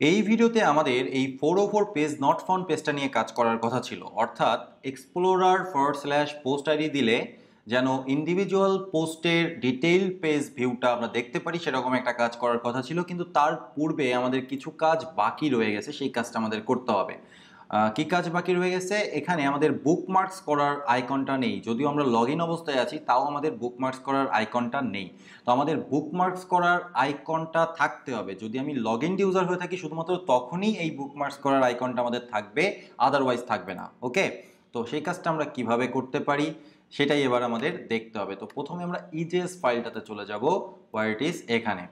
এই ভিডিওতে আমাদের এই four o four page not found পেজটা নিয়ে কাজ করার কথা ছিল। অর্থাৎ explorer forward slash post ID দিলে যেন ইন্ডিভিজুয়াল পোস্টের ডিটেইল পেজ ভিউটা আমরা দেখতে পারি, সেরকম একটা কাজ করার কথা ছিল। কিন্তু তার পূর্বে আমাদের কিছু কাজ বাকি রয়ে গেছে, সেই কাজটা আমাদের করতে হবে। কি কাজ বাকি রয়ে গেছে? এখানে আমাদের বুকমার্কস করার আইকনটা নেই। যদিও আমরা লগ অবস্থায় আছি, তাও আমাদের বুকমার্কস করার আইকনটা নেই। তো আমাদের বুকমার্কস করার আইকনটা থাকতে হবে। যদি আমি লগ ইন ইউজার হয়ে থাকি, শুধুমাত্র তখনই এই বুকমার্কস করার আইকনটা আমাদের থাকবে আদারওয়াইজ থাকবে না। ওকে? তো সেই কাজটা আমরা কীভাবে করতে পারি, সেটাই এবার আমাদের দেখতে হবে। তো প্রথমে আমরা ইজেস ফাইলটাতে চলে যাব ওয়ার ইট ইজ এখানে।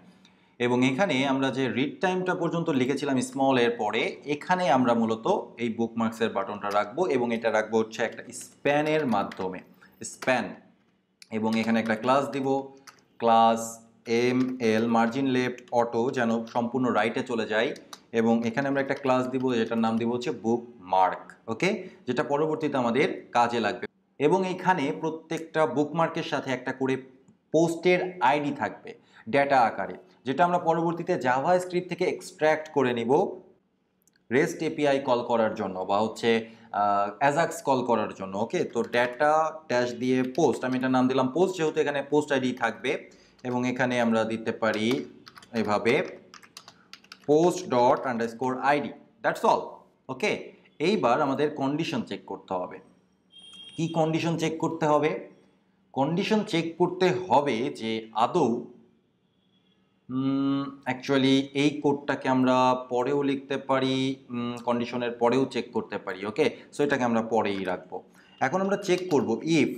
এবং এখানে আমরা যে রিড টাইমটা পর্যন্ত লিখেছিলাম স্মল এর পরে, এখানে আমরা মূলত এই বুকমার্কসের বাটনটা রাখব এবং এটা রাখব হচ্ছে একটা স্প্যানের মাধ্যমে স্প্যান এবং এখানে একটা ক্লাস দিব class M L margin left auto যেন সম্পূর্ণ রাইটে চলে যায়। এবং এখানে আমরা একটা ক্লাস দিব, যেটার নাম দিব হচ্ছে বুক মার্ক ওকে যেটা পরবর্তীতে আমাদের কাজে লাগবে। এবং এখানে প্রত্যেকটা বুকমার্কের সাথে একটা করে পোস্টের আইডি থাকবে ডেটা আকারে, যেটা আমরা পরবর্তীতে জাভা স্ক্রিপ্ট থেকে এক্সট্র্যাক্ট করে নিব রেস্ট এপিআই কল করার জন্য বা হচ্ছে অ্যাজাক্স কল করার জন্য। ওকে তো ডেটা ড্যাশ দিয়ে পোস্ট আমি এটা নাম দিলাম পোস্ট যেহেতু এখানে পোস্ট আইডি থাকবে এবং এখানে আমরা দিতে পারি এভাবে post dot underscore ID that's all okay এইবার আমাদের কন্ডিশন চেক করতে হবে। কি কন্ডিশন চেক করতে হবে? কন্ডিশন চেক করতে হবে যে আদৌ অ্যাকচুয়ালি এই কোডটাকে আমরা পরেও লিখতে পারি কন্ডিশনের পরেও চেক করতে পারি ওকে সো এটাকে আমরা পরেই রাখব। এখন আমরা চেক করব ইফ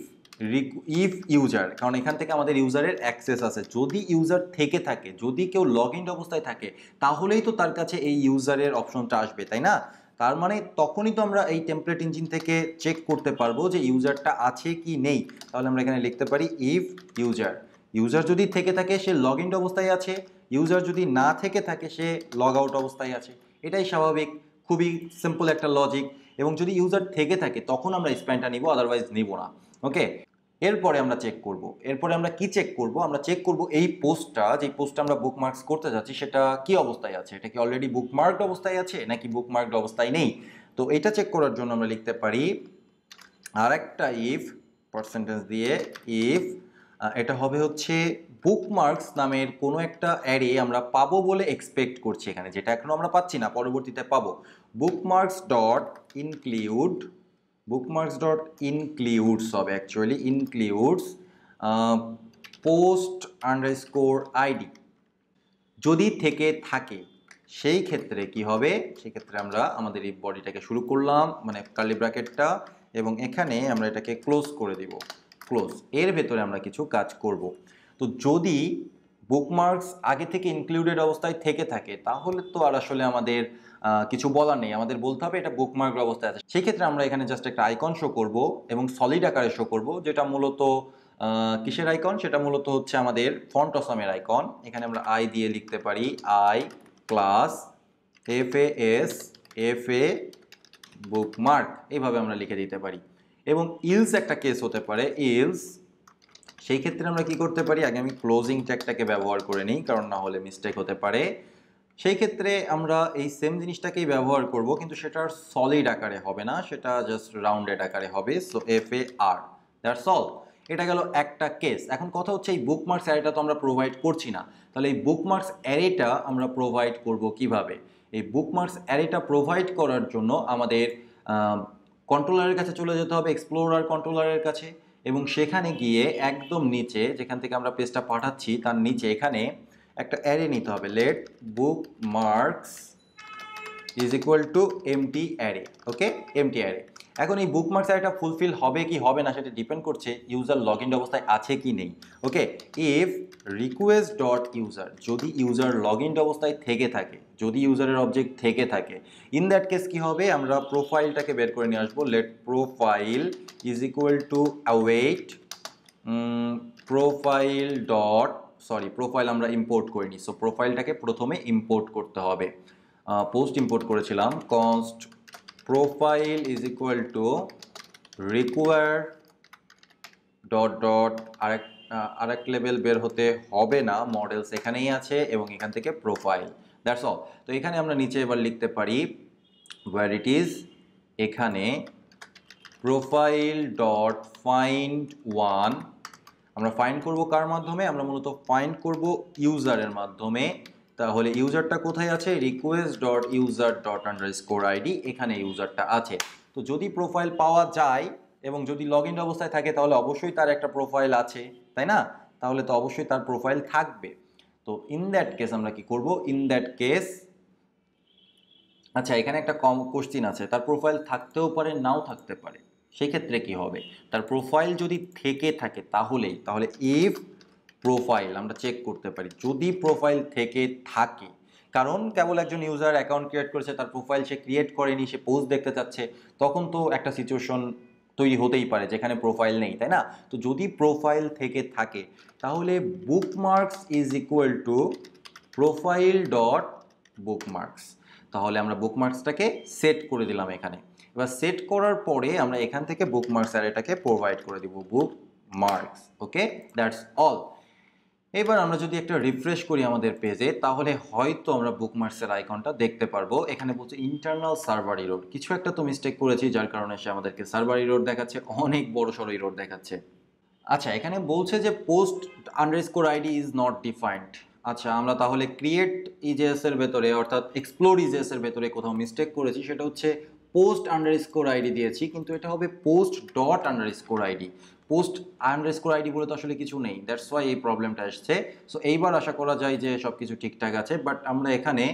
ইফ ইউজার কারণ এখান থেকে আমাদের ইউজারের অ্যাক্সেস আছে। যদি ইউজার থেকে থাকে, যদি কেউ লগ ইন অবস্থায় থাকে, তাহলেই তো তার কাছে এই ইউজারের অপশনটা আসবে, তাই না? তার মানে তখনই তো আমরা এই টেমপ্লেট ইঞ্জিন থেকে চেক করতে পারব যে ইউজারটা আছে কি নেই। তাহলে আমরা এখানে লিখতে পারি ইফ ইউজার ইউজার যদি থেকে থাকে, সে লগ ইন অবস্থায় আছে। ইউজার যদি না থেকে থাকে, সে লগ আউট অবস্থায় আছে। এটাই স্বাভাবিক। খুবই সিম্পল একটা লজিক এবং যদি ইউজার থেকে থাকে, তখন আমরা স্প্যানটা নিব আদারওয়াইজ নিব না। ওকে এরপরে আমরা চেক করব। এরপরে আমরা কি চেক করব? আমরা চেক করব এই পোস্টটা যে পোস্টটা আমরা বুকমার্কস করতে যাচ্ছি, সেটা কি অবস্থায় আছে? এটা কি অলরেডি বুকমার্কড অবস্থায় আছে, নাকি বুকমার্কড অবস্থায় নেই? তো এটা চেক করার জন্য আমরা লিখতে পারি আর একটা ইফ পার্সেন্টেজ দিয়ে ইফ এটা হবে হচ্ছে বুকমার্কস নামের কোনো একটা অ্যারে আমরা পাবো বলে এক্সপেক্ট করছি এখানে, যেটা এখনও আমরা পাচ্ছি না, পরবর্তীতে পাবো। Bookmarks dot include bookmarks dot includes হবে actually includes post underscore ID যদি থেকে থাকে, সেই ক্ষেত্রে কি হবে? সেই ক্ষেত্রে আমরা আমাদের এই বডিটাকে শুরু করলাম মানে কার্লি ব্র্যাকেটটা এবং এখানে আমরা এটাকে ক্লোজ করে দিব। ক্লোজ এর ভেতরে আমরা কিছু কাজ করব। তো যদি বুকমার্কস আগে থেকে ইনক্লুডেড অবস্থায় থেকে থাকে, তাহলে তো আর আসলে আমাদের কিছু বলার নেই। আমাদের বলতে হবে এটা বুকমার্ক অবস্থায় আছে। সেই ক্ষেত্রে আমরা এখানে জাস্ট একটা আইকন শো করব এবং সলিড আকারে শো করব, যেটা মূলত কিসের আইকন সেটা মূলত হচ্ছে আমাদের ফন্ট অসামের আইকন এখানে আমরা আই দিয়ে লিখতে পারি I class F A S F A bookmark এইভাবে আমরা লিখে দিতে পারি। এবং ইলস একটা কেস হতে পারে ইলস সেই ক্ষেত্রে আমরা কি করতে পারি? আগে আমি ক্লোজিং ট্যাগটাকে ব্যবহার করে নিই, কারণ না হলে মিস্টেক হতে পারে। সেই ক্ষেত্রে আমরা এই সেম জিনিসটাকেই ব্যবহার করব, কিন্তু সেটার সলিড আকারে হবে না, সেটা জাস্ট রাউন্ডেড আকারে হবে so F A R that's all এটা গেল একটা কেস এখন কথা হচ্ছে এই বুকমার্কস অ্যারেটা তো আমরা প্রোভাইড করছি না, তাহলে এই বুকমার্কস অ্যারেটা আমরা প্রোভাইড করব কীভাবে? এই বুকমার্কস অ্যারেটা প্রোভাইড করার জন্য আমাদের কন্ট্রোলারের কাছে চলে যেতে হবে এক্সপ্লোরার কন্ট্রোলারের কাছে, এবং সেখানে গিয়ে একদম নিচে, যেখান থেকে আমরা পেজটা পাঠাচ্ছি, তার নিচে এখানে একটা অ্যারে নিতে হবে। Let bookmarks is equal to empty array okay empty array এখন এই বুকমার্কস অ্যারেটা ফুলফিল হবে কি হবে না সেটা ডিপেন্ড করছে ইউজার লগ ইন অবস্থায় আছে কি নেই okay if request dot user যদি ইউজার লগ ইন অবস্থায় থেকে থাকে, যদি ইউজারের অবজেক্ট থেকে থাকে ইন দ্যাট কেস কি হবে? আমরা প্রোফাইলটাকে বের করে নিয়ে আসব। Let profile is equal to await profile dot sorry profile আমরা ইম্পোর্ট করিনি। সো প্রোফাইলটাকে প্রথমে ইম্পোর্ট করতে হবে। পোস্ট ইম্পোর্ট করেছিলাম। Const profile is equal to require dot dot আরেক আরেক লেভেল বের হতে হবে না। মডেলস এখানেই আছে এবং এখান থেকে প্রোফাইল দ্যাটস অল তো এখানে আমরা নিচে এবার লিখতে পারি ওয়ার ইট ইজ এখানে প্রোফাইল ডট ফাইন্ড ওয়ান আমরা ফাইন্ড করব কার মাধ্যমে? আমরা মূলত ফাইন্ড করব ইউজারের মাধ্যমে। তাহলে ইউজারটা কোথায় আছে? Request dot user dot underscore ID এখানে ইউজারটা আছে। তো যদি প্রোফাইল পাওয়া যায় এবং যদি লগ ইন অবস্থায় থাকে, তাহলে অবশ্যই তার একটা প্রোফাইল আছে, তাই না? তাহলে তো অবশ্যই তার প্রোফাইল থাকবে। তো ইন দ্যাট কেস আমরা কি করব? ইন দ্যাট কেস আচ্ছা এখানে একটা কম কোশ্চিন আছে। তার প্রোফাইল থাকতেও পারে, নাও থাকতে পারে। সেই ক্ষেত্রে কি হবে? তার প্রোফাইল যদি থেকে থাকে তাহলেই, তাহলে ইফ প্রোফাইল আমরা চেক করতে পারি। যদি প্রোফাইল থেকে থাকে, কারণ কেবল একজন ইউজার অ্যাকাউন্ট ক্রিয়েট করেছে, তার প্রোফাইল সে ক্রিয়েট করেনি, সে পোস্ট দেখতে চাচ্ছে, তখন তো একটা সিচুয়েশন তৈরি হতেই পারে, যেখানে প্রোফাইল নেই, তাই না? তো যদি প্রোফাইল থেকে থাকে, তাহলে bookmarks is equal to profile dot bookmarks তাহলে আমরা বুকমার্কসটাকে সেট করে দিলাম এখানে। এবার সেট করার পরে আমরা এখান থেকে বুকমার্কস অ্যারেটাকে প্রোভাইড করে দিব bookmarks okay that's all এবার আমরা যদি একটা রিফ্রেশ করি আমাদের পেজে তাহলে হয়তো আমরা বুকমার্কসের আইকনটা দেখতে পারব। এখানে বলছে ইন্টারনাল সার্ভার ইরোড কিছু একটা তো মিস্টেক করেছি, যার কারণে সে আমাদেরকে সার্ভার ইরোড দেখাচ্ছে, অনেক বড় সড়ো ইরোড দেখাচ্ছে। আচ্ছা এখানে বলছে যে post underscore ID is not defined আচ্ছা আমরা তাহলে ক্রিয়েট ইজেএস এর ভেতরে, অর্থাৎ এক্সপ্লোর ইজেএস ভেতরে কোথাও মিস্টেক করেছি, সেটা হচ্ছে পোস্ট আন্ডার স্কোর আইডি দিয়েছি, কিন্তু এটা হবে post dot underscore ID post underscore ID বলে তো আসলে কিছু নেই দ্যাটস ওয়াই এই প্রবলেমটা এসছে। সো এইবার আশা করা যায় যে সব কিছু ঠিকঠাক আছে বাট আমরা এখানে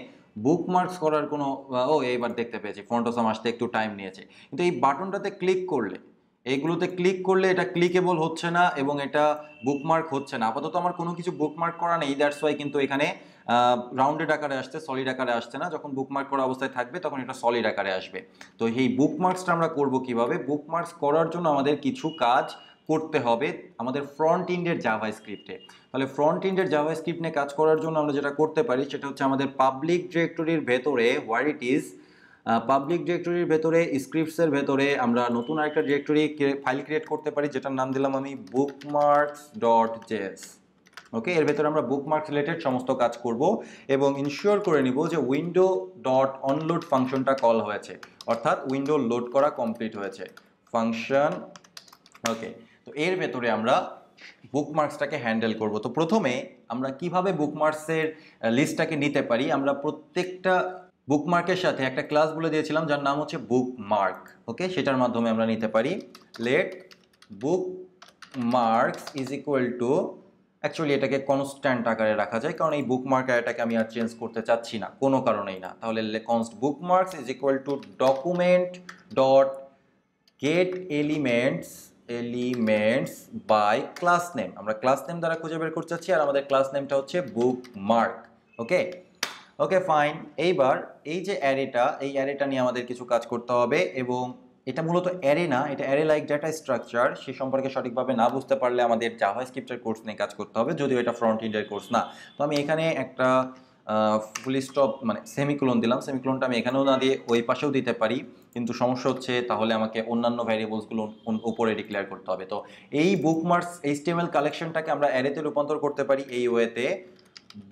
বুকমার্কস করার কোনো, ও, এইবার দেখতে পেয়েছি ফন্টোসাম আসতে একটু টাইম নিয়েছে। কিন্তু এই বাটনটাতে ক্লিক করলে, এইগুলোতে ক্লিক করলে এটা ক্লিকেবল হচ্ছে না এবং এটা বুকমার্ক হচ্ছে না। আপাতত আমার কোনো কিছু বুকমার্ক করা নেই দ্যাটস ওয়াই কিন্তু এখানে রাউন্ডেড আকারে আসছে সলিড আকারে আসছে না। যখন বুকমার্ক করা অবস্থায় থাকবে, তখন এটা সলিড আকারে আসবে। তো এই বুকমার্কসটা আমরা করব কীভাবে? বুকমার্কস করার জন্য আমাদের কিছু কাজ করতে হবে আমাদের ফ্রন্ট ইন্ডের জাভা স্ক্রিপ্টে তাহলে ফ্রন্ট ইন্ডের জাভা স্ক্রিপ্ট নিয়ে কাজ করার জন্য আমরা যেটা করতে পারি, সেটা হচ্ছে আমাদের পাবলিক ডিরেক্টরির ভেতরে হোয়ার ইট ইজ পাবলিক ডিরেক্টরির ভেতরে স্ক্রিপ্টসের ভেতরে আমরা নতুন আরেকটা ডিরেক্টরি ফাইল ক্রিয়েট করতে পারি, যেটার নাম দিলাম আমি বুকমার্কস ডট জেস ওকে এর ভেতরে আমরা বুকমার্ক রিলেটেড সমস্ত কাজ করব এবং ইনশিওর করে নিব যে উইন্ডো ডট অনলোড ফাংশনটা কল হয়েছে। অর্থাৎ উইন্ডো লোড করা কমপ্লিট হয়েছে। ফাংশন ওকে তো এর ভেতরে আমরা বুকমার্কসটাকে হ্যান্ডেল করব। তো প্রথমে আমরা কীভাবে বুকমার্কসের লিস্টটাকে নিতে পারি? আমরা প্রত্যেকটা বুকমার্কের সাথে একটা ক্লাস বলে দিয়েছিলাম, যার নাম হচ্ছে বুকমার্ক ওকে সেটার মাধ্যমে আমরা নিতে পারি। Let bookmarks is equal to actually এটাকে কনস্ট্যান্ট আকারে রাখা যায়, কারণ এই বুকমার্ক এটাকে আমি আর চেঞ্জ করতে চাচ্ছি না, কোনো কারণেই না। তাহলে const bookmarks is equal to document dot get elements elements by class name আমরা ক্লাস নেম দ্বারা খুঁজে বের করতে চাচ্ছি, আর আমাদের ক্লাস নেমটা হচ্ছে বুক মার্ক ওকে ওকে ফাইন এইবার এই যে অ্যারেটা এই অ্যারেটা নিয়ে আমাদের কিছু কাজ করতে হবে, এবং এটা মূলত অ্যারে না, এটা অ্যারে লাইক ডাটা স্ট্রাকচার সে সম্পর্কে সঠিকভাবে না বুঝতে পারলে আমাদের জাভা স্ক্রিপ্টের কোর্স নিয়ে কাজ করতে হবে, যদিও এটা ফ্রন্ট ইন্ডের কোর্স না। তো আমি এখানে একটা ফুল স্টপ মানে সেমিক্লোন দিলাম সেমিক্লোনটা আমি এখানেও না দিয়ে ওই পাশেও দিতে পারি, কিন্তু সমস্যা হচ্ছে তাহলে আমাকে অন্যান্য ভ্যারিয়েবলসগুলো উপরে ডিক্লেয়ার করতে হবে। তো এই বুকমার্কস এইচটিএমএল কালেকশনটাকে আমরা অ্যারেতে রূপান্তর করতে পারি এই ওয়েতে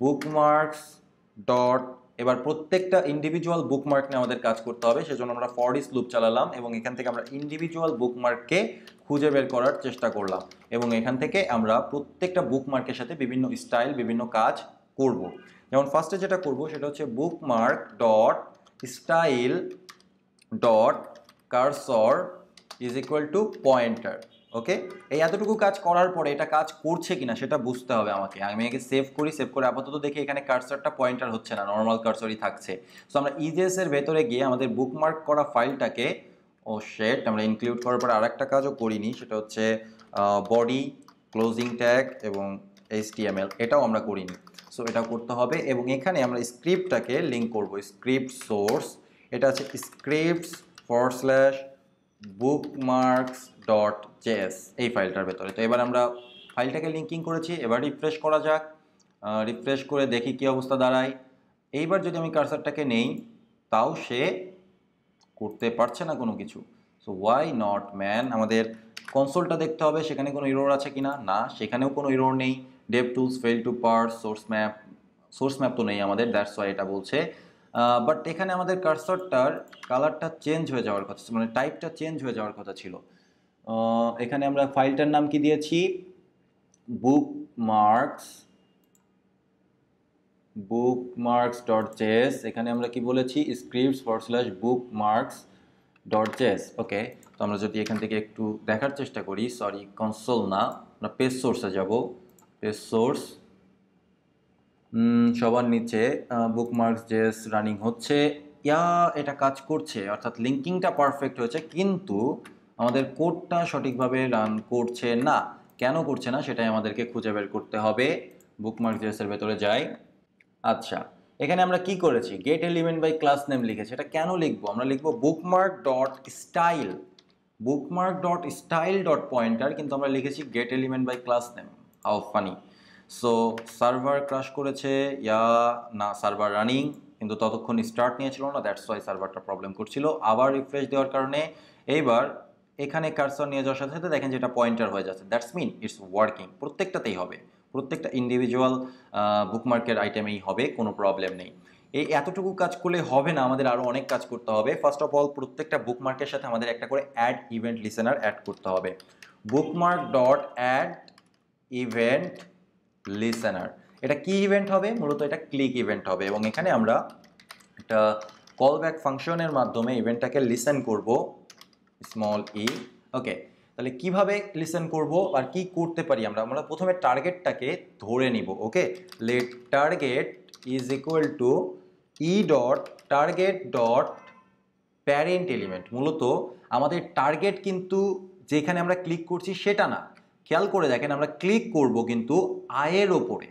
বুকমার্কস ডট এবার প্রত্যেকটা ইন্ডিভিজুয়াল বুকমার্ক নিয়ে আমাদের কাজ করতে হবে, সেজন্য আমরা ফরিস লুপ চালালাম এবং এখান থেকে আমরা ইন্ডিভিজুয়াল বুকমার্ককে খুঁজে বের করার চেষ্টা করলাম এবং এখান থেকে আমরা প্রত্যেকটা বুকমার্কের সাথে বিভিন্ন স্টাইল বিভিন্ন কাজ করব। যেমন ফার্স্টে যেটা করব সেটা হচ্ছে bookmark dot style dot cursor is equal to pointer okay এই এতটুকু কাজ করার পরে এটা কাজ করছে কিনা সেটা বুঝতে হবে আমাকে। আমি আগে সেভ করি সেভ করে আপাতত দেখি এখানে কার্সারটা পয়েন্টার হচ্ছে না নর্মাল কার্সরই থাকছে। সো আমরা ইজেস এর ভেতরে গিয়ে আমাদের বুকমার্ক করা ফাইলটাকে ও শেট আমরা ইনক্লুড করার পরে আরেকটা কাজও করিনি, সেটা হচ্ছে বডি ক্লোজিং ট্যাগ এবং এইচটিএমএল এটাও আমরা করিনি। সো এটা করতে হবে এবং এখানে আমরা স্ক্রিপ্টটাকে লিঙ্ক করব স্ক্রিপ্ট সোর্স এটা আছে scripts for slash bookmarks dot JS এই ফাইলটার ভেতরে। তো এবার আমরা ফাইলটাকে লিঙ্কিং করেছি, এবার রিফ্রেশ করা যাক। রিফ্রেশ করে দেখি কী অবস্থা দাঁড়ায়। এইবার যদি আমি কার্সারটাকে নেই, তাও সে করতে পারছে না কোনো কিছু। সো ওয়াই নট ম্যান আমাদের কনসোলটা দেখতে হবে, সেখানে কোনো ইরোর আছে কিনা? না, সেখানেও কোনো ইরোর নেই। Dev tools fail to parse source map source map তো নেই আমাদের দ্যাটস ওয়াই এটা বলছে। বাট এখানে আমাদের কার্সরটার কালারটা চেঞ্জ হয়ে যাওয়ার কথা মানে টাইপটা চেঞ্জ হয়ে যাওয়ার কথা ছিল। এখানে আমরা ফাইলটার নাম কি দিয়েছি? Bookmarks bookmarks dot JS এখানে আমরা কি বলেছি? Scripts for slash bookmarks dot JS okay তো আমরা যদি এখান থেকে একটু দেখার চেষ্টা করি সরি কনসোল না, আমরা পেজ সোর্সে যাব। পেজ সোর্স সবার নিচে বুকমার্কস জেস রানিং হচ্ছে। ইয়া, এটা কাজ করছে, অর্থাৎ লিঙ্কিংটা পারফেক্ট হয়েছে, কিন্তু আমাদের কোডটা সঠিকভাবে রান করছে না, কেন করছে না সেটাই আমাদেরকে খুঁজে বের করতে হবে। বুকমার্ক জেসের ভেতরে যাই। আচ্ছা এখানে আমরা কি করেছি? Get element by class name লিখেছি। এটা কেন লিখব? আমরা লিখব bookmark dot style bookmark dot style dot pointer কিন্তু আমরা লিখেছি get element by class name how funny so server crash করেছে, ইয়া, না সার্ভার রানিং কিন্তু ততক্ষণ স্টার্ট নিয়েছিল না দ্যাটস ওয়াই সার্ভারটা প্রবলেম করছিল। আবার রিফ্রেশ দেওয়ার কারণে, এইবার এখানে কারসর নিয়ে যাওয়ার সাথে সাথে দেখেন যেটা পয়েন্টার হয়ে যাচ্ছে। দ্যাটস মিন ইটস ওয়ার্কিং প্রত্যেকটাতেই হবে। প্রত্যেকটা ইন্ডিভিজুয়াল বুকমার্কের আইটেমেই হবে, কোনো প্রবলেম নেই। এই এতটুকু কাজ করলে হবে না, আমাদের আরও অনেক কাজ করতে হবে। ফার্স্ট অফ অল প্রত্যেকটা বুকমার্কের সাথে আমাদের একটা করে অ্যাড ইভেন্ট লিসেনার অ্যাড করতে হবে। Bookmark dot add event listener এটা কি ইভেন্ট হবে? মূলত এটা ক্লিক ইভেন্ট হবে। এবং এখানে আমরা একটা কল ব্যাক ফাংশনের মাধ্যমে ইভেন্টটাকে লিসেন করব। স্মল ই ওকে তাহলে কীভাবে লিসেন করব আর কি করতে পারি আমরা? আমরা প্রথমে টার্গেটটাকে ধরে নিব okay let target is equal to E dot target dot parent element মূলত আমাদের টার্গেট কিন্তু যেখানে আমরা ক্লিক করছি সেটা না। খেয়াল করে দেখেন, আমরা ক্লিক করব কিন্তু আয়ের ওপরে।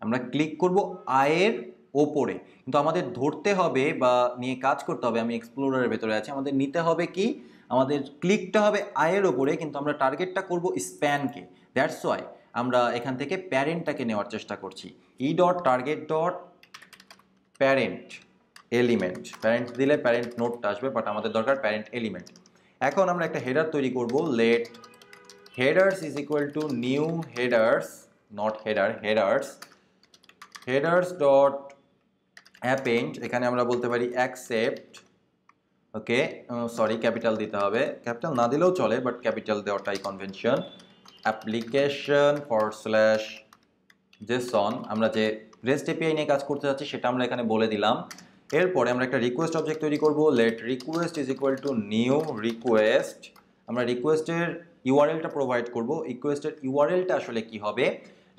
আমরা ক্লিক করব আয়ের ওপরে। কিন্তু আমাদের ধরতে হবে বা নিয়ে কাজ করতে হবে, আমি এক্সপ্লোরারের ভেতরে আছি, আমাদের নিতে হবে কি? আমাদের ক্লিকটা হবে আয়ের ওপরে, কিন্তু আমরা টার্গেটটা করব স্প্যানকে দ্যাটস ওয়াই আমরা এখান থেকে প্যারেন্টটাকে নেওয়ার চেষ্টা করছি। E dot target dot parent element parent দিলে প্যারেন্ট নোটটা আসবে বাট আমাদের দরকার প্যারেন্ট এলিমেন্ট এখন আমরা একটা হেডার তৈরি করব let headers is equal to new headers not header headers headers dot append এখানে আমরা বলতে পারি অ্যাকসেপ্ট ওকে সরি ক্যাপিটাল দিতে হবে। ক্যাপিটাল না দিলেও চলে বাট ক্যাপিটাল দেওয়াটাই convention application for slash JSON আমরা যে রেস্ট এপিআই নিয়ে কাজ করতে যাচ্ছি, সেটা আমরা এখানে বলে দিলাম। এরপরে আমরা একটা রিকোয়েস্ট অবজেক্ট তৈরি করব। Let request is equal to new request আমরা রিকোয়েস্টের ইউআরএলটা প্রোভাইড করব। রিকোয়েস্টের ইউআরএলটা আসলে কি হবে?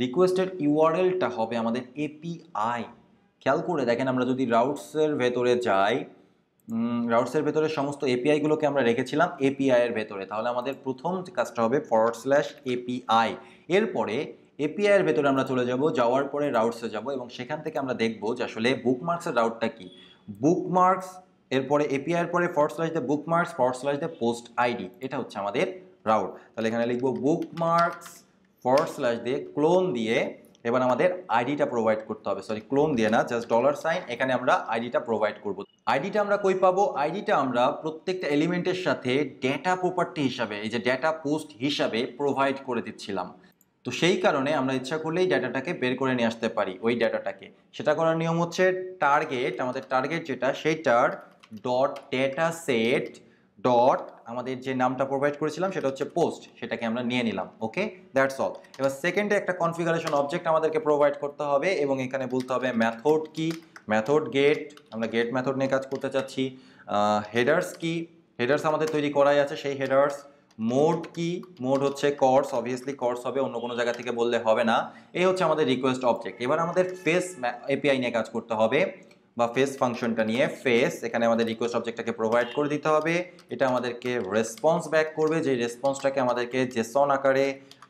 রিকোয়েস্টের ইউআরএলটা হবে আমাদের এপিআই খেয়াল করে দেখেন আমরা যদি রাউটসের ভেতরে যাই রাউটসের ভেতরে সমস্ত এপিআইগুলোকে আমরা রেখেছিলাম এপিআইয়ের ভেতরে। তাহলে আমাদের প্রথম কাজটা হবে ফরওয়ার্ড স্ল্যাশ এপিআই এরপরে এপিআই এর ভেতরে আমরা চলে যাব, যাওয়ার পরে রাউটসে যাব এবং সেখান থেকে আমরা দেখব যে আসলে বুকমার্কসের রাউটটা কি। বুকমার্কস এরপরে এপিআই এর পরে forward slash the bookmarks forward slash the post ID এটা হচ্ছে আমাদের রাউট তাহলে এখানে লিখব বুকমার্কস ফরওয়ার্ড স্ল্যাশ দিয়ে ক্লোন দিয়ে এবার আমাদের আইডিটা প্রোভাইড করতে হবে। সরি ক্লোন দিয়ে না জাস্ট ডলার সাইন এখানে আমরা আইডিটা প্রোভাইড করব। আইডিটা আমরা কই পাবো? আইডিটা আমরা প্রত্যেকটা এলিমেন্টের সাথে ডেটা প্রপার্টি হিসাবে, এই যে ডেটা পোস্ট হিসাবে প্রোভাইড করে দিচ্ছিলাম। তো সেই কারণে আমরা ইচ্ছা করলেই ডাটাটাকে বের করে নিয়ে আসতে পারি, ওই ডাটাটাকে সেটা করার নিয়ম হচ্ছে টার্গেট আমাদের টার্গেট যেটা সেইটার ডট ডেটা সেট ডট আমাদের যে নামটা প্রোভাইড করেছিলাম সেটা হচ্ছে পোস্ট সেটাকে আমরা নিয়ে নিলাম ওকে দ্যাটস অল এবার সেকেন্ডে একটা কনফিগারেশন অবজেক্ট আমাদেরকে প্রোভাইড করতে হবে এবং এখানে বলতে হবে ম্যাথড কি? ম্যাথড গেট আমরা গেট মেথড নিয়ে কাজ করতে চাচ্ছি। হেডার্স কি? হেডার্স আমাদের তৈরি করাই আছে, সেই হেডার্স মোড কি? মোড হচ্ছে কর্স অবভিয়াসলি কর্স হবে, অন্য কোনো জায়গা থেকে বললে হবে না। এই হচ্ছে আমাদের রিকোয়েস্ট অবজেক্ট এবার আমাদের ফেস এপিআই নিয়ে কাজ করতে হবে। বা ফেস ফাংশনটা নিয়ে ফেস এখানে আমাদের রিকোয়েস্ট অবজেক্টটাকে প্রোভাইড করে দিতে হবে। এটা আমাদেরকে রেসপন্স ব্যাক করবে যে রেসপন্সটাকে আমাদেরকে জেসন আকারে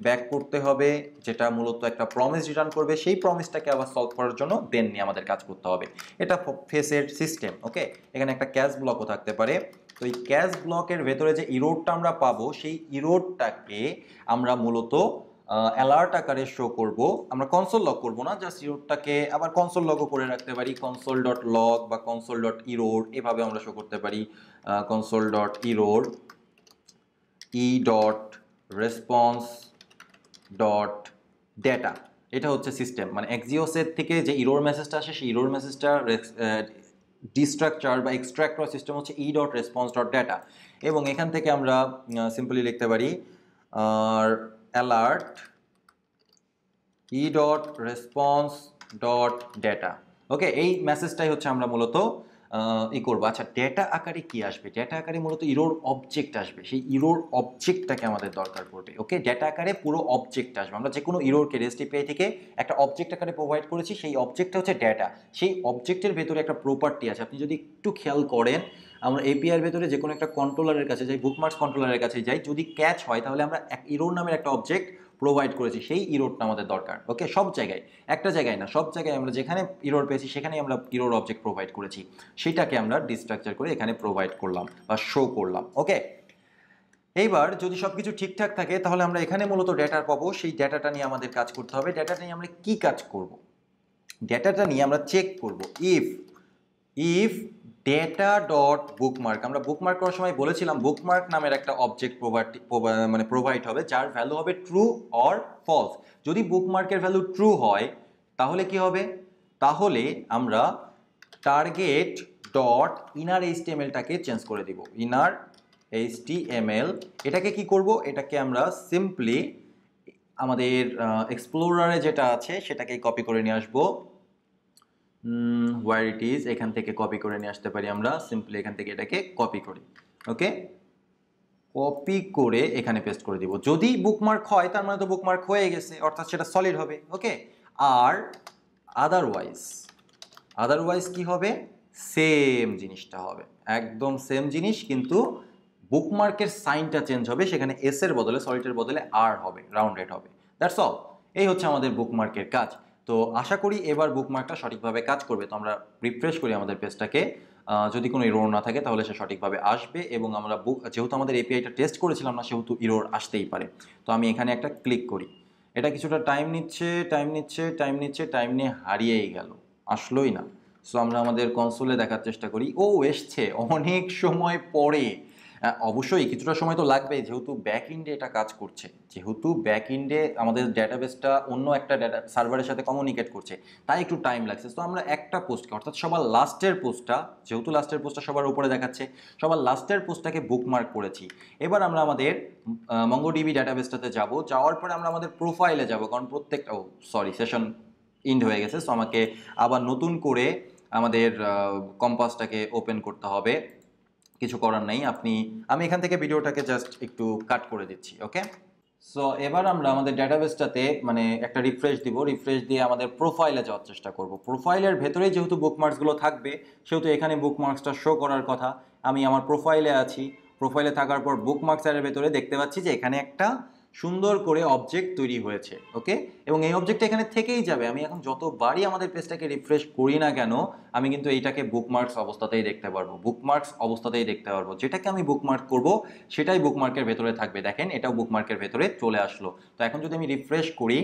ব্যাক করতে হবে, যেটা মূলত একটা প্রমিস রিটার্ন করবে, সেই প্রমিসটাকে আবার সলভ করার জন্য দেন নিয়ে আমাদের কাজ করতে হবে। এটা ফেসের সিস্টেম ওকে এখানে একটা ক্যাশ ব্লকও থাকতে পারে। তো এই ক্যাশ ব্লকের ভেতরে যে ইরোডটা আমরা পাবো, সেই ইরোডটাকে আমরা মূলত অ্যালার্ট আকারে শো করব। আমরা কনসোল লগ করব না জাস্ট ইরোডটাকে আবার কনসোল লগও করে রাখতে পারি। কনসোল ডট লগ বা কনসোল ডট ইরোড এভাবে আমরা শো করতে পারি। Console dot error E dot response dot data এটা হচ্ছে সিস্টেম মানে এক্সিওসের থেকে যে ইরোর মেসেজটা আসে, সেই ইরোর মেসেজটা ডিস্ট্রাকচার বা এক্সট্রাক্ট করার সিস্টেম হচ্ছে E dot response dot data এবং এখান থেকে আমরা সিম্পলি লিখতে পারি, আর alert E dot response dot data okay এই মেসেজটাই হচ্ছে আমরা মূলত ই করব। আচ্ছা ডেটা আকারে কি আসবে? ডেটা আকারে মূলত ইরোর অবজেক্ট আসবে। সেই ইরোর অবজেক্টটাকে আমাদের দরকার পড়বে। ওকে ডেটা আকারে পুরো অবজেক্ট আসবে। আমরা যে কোনো ইরোর রেস্ট পেয়ে থেকে একটা অবজেক্ট আকারে প্রোভাইড করেছি, সেই অবজেক্টটা হচ্ছে ডেটা সেই অবজেক্টের ভেতরে একটা প্রপার্টি আছে। আপনি যদি একটু খেয়াল করেন আমরা এপিআর ভেতরে যে কোনো একটা কন্ট্রোলারের কাছে যাই বুকমার্কস কন্ট্রোলারের কাছে যাই, যদি ক্যাচ হয়, তাহলে আমরা এক ইরোর নামের একটা অবজেক্ট প্রোভাইড করেছি। সেই ইরোডটা আমাদের দরকার। ওকে সব জায়গায়। একটা জায়গায় না, সব জায়গায় আমরা যেখানে ইরোড পেয়েছি, সেখানেই আমরা ইরোর অবজেক্ট প্রোভাইড করেছি। সেটাকে আমরা ডিস্ট্রাকচার করে এখানে প্রোভাইড করলাম বা শো করলাম। ওকে এইবার যদি সব কিছু ঠিকঠাক থাকে, তাহলে আমরা এখানে মূলত ডেটা পাবো। সেই ডেটাটা নিয়ে আমাদের কাজ করতে হবে। ডেটাটা নিয়ে আমরা কি কাজ করব? ডেটাটা নিয়ে আমরা চেক করব। If if data dot bookmark আমরা বুকমার্ক করার সময় বলেছিলাম বুকমার্ক নামের একটা অবজেক্ট প্রোভাইড মানে প্রোভাইড হবে, যার ভ্যালু হবে ট্রু অর ফলস যদি বুকমার্কের ভ্যালু ট্রু হয়, তাহলে কি হবে? তাহলে আমরা টার্গেট ডট ইনার এইচ এইচটিএমএলটাকে চেঞ্জ করে দিব। ইনার এইচ এইচটিএমএল এটাকে কি করব? এটাকে আমরা সিম্পলি আমাদের এক্সপ্লোরারে যেটা আছে সেটাকে কপি করে নিয়ে আসব। ওয়ার ইট ইজ এখান থেকে কপি করে নিয়ে আসতে পারি আমরা। সিম্পলি এখান থেকে এটাকে কপি করি। ওকে কপি করে এখানে পেস্ট করে দিব। যদি বুকমার্ক হয়, তার মানে তো বুকমার্ক হয়ে গেছে, অর্থাৎ সেটা সলিড হবে। ওকে আর আদারওয়াইজ আদারওয়াইজ কি হবে? সেম জিনিসটা হবে। একদম সেম জিনিস, কিন্তু বুকমার্কের সাইনটা চেঞ্জ হবে। সেখানে এস এর বদলে সলিডের বদলে আর হবে রাউন্ডেড হবে। দ্যাটস অল এই হচ্ছে আমাদের বুকমার্কের কাজ। তো আশা করি এবার বুকমার্কটা সঠিকভাবে কাজ করবে। তো আমরা রিফ্রেশ করি আমাদের পেজটাকে যদি কোনো ইরোর না থাকে তাহলে সে সঠিকভাবে আসবে এবং আমরা বুক যেহেতু আমাদের এপিআইটা টেস্ট করেছিলাম না, সেহেতু ইরোর আসতেই পারে। তো আমি এখানে একটা ক্লিক করি। এটা কিছুটা টাইম নিচ্ছে টাইম নিচ্ছে টাইম নিচ্ছে টাইম নিয়ে হারিয়েই গেল। আসলোই না। সো আমরা আমাদের কনসোলে দেখার চেষ্টা করি। ও, এসছে। অনেক সময় পরে। অবশ্যই কিছুটা সময় তো লাগবে যেহেতু ব্যাক ইন্ডে এটা কাজ করছে। যেহেতু ব্যাক ইন্ডে আমাদের ডেটাবেসটা অন্য একটা ডেটা সার্ভারের সাথে কমিউনিকেট করছে, তাই একটু টাইম লাগছে। তো আমরা একটা পোস্টকে অর্থাৎ সবার লাস্টের পোস্টটা যেহেতু লাস্টের পোস্টটা সবার উপরে দেখাচ্ছে, সবার লাস্টের পোস্টটাকে বুকমার্ক করেছি। এবার আমরা আমাদের মঙ্গোডিবি ডেটাবেসটাতে যাব। যাওয়ার পরে আমরা আমাদের প্রোফাইলে যাব, কারণ প্রত্যেকটা, ও সরি সেশন ইন্ড হয়ে গেছে সো আমাকে আবার নতুন করে আমাদের কম্পাসটাকে ওপেন করতে হবে। কিছু করার নেই। আপনি, আমি এখান থেকে ভিডিওটাকে জাস্ট একটু কাট করে দিচ্ছি ওকে সো এবার আমরা আমাদের ডেটাবেসটাতে মানে একটা রিফ্রেশ দিব। রিফ্রেশ দিয়ে আমাদের প্রোফাইলে যাওয়ার চেষ্টা করব। প্রোফাইলের ভেতরেই যেহেতু বুকমার্কসগুলো থাকবে, সেহেতু এখানে বুকমার্কসটা শো করার কথা। আমি আমার প্রোফাইলে আছি। প্রোফাইলে থাকার পর বুকমার্কসের ভেতরে দেখতে পাচ্ছি যে এখানে একটা সুন্দর করে অবজেক্ট তৈরি হয়েছে ওকে এবং এই অবজেক্টটা এখানে থেকেই যাবে। আমি এখন যতবারই আমাদের পেজটাকে রিফ্রেশ করি না কেন, আমি কিন্তু এইটাকে বুকমার্কস অবস্থাতেই দেখতে পারব বুকমার্কস অবস্থাতেই দেখতে পারব। যেটাকে আমি বুকমার্ক করব, সেটাই বুকমার্কের ভেতরে থাকবে। দেখেন, এটাও বুকমার্কের ভেতরে চলে আসলো। তো এখন যদি আমি রিফ্রেশ করি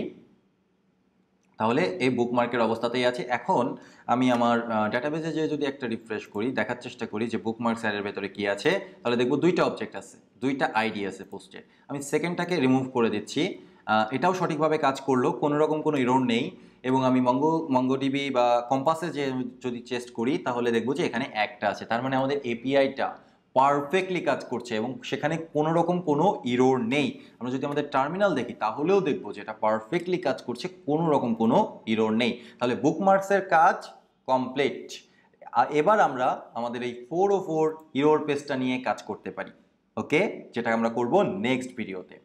তাহলে এই বুকমার্কের অবস্থাতেই আছে। এখন আমি আমার ডেটাবেজে যে যদি একটা রিফ্রেশ করি, দেখার চেষ্টা করি যে বুকমার্ক স্যারের ভেতরে কি আছে, তাহলে দেখব দুইটা অবজেক্ট আছে, দুইটা আইডি আছে পোস্টে আমি সেকেন্ডটাকে রিমুভ করে দিচ্ছি। এটাও সঠিকভাবে কাজ করল, কোনো রকম কোনো ইরোর নেই এবং আমি মঙ্গো মঙ্গোডিবি বা কম্পাসে যে যদি চেস্ট করি, তাহলে দেখব যে এখানে একটা আছে। তার মানে আমাদের এপিআইটা পারফেক্টলি কাজ করছে এবং সেখানে কোনো রকম কোনো ইরোর নেই। আমরা যদি আমাদের টার্মিনাল দেখি, তাহলেও দেখব যে এটা পারফেক্টলি কাজ করছে, কোনো রকম কোনো ইরোর নেই। তাহলে বুকমার্কসের কাজ কমপ্লিট এবার আমরা আমাদের এই ফোর ও ফোর ইরোর পেজটা নিয়ে কাজ করতে পারি। ওকে যেটা আমরা করব নেক্সট ভিডিওতে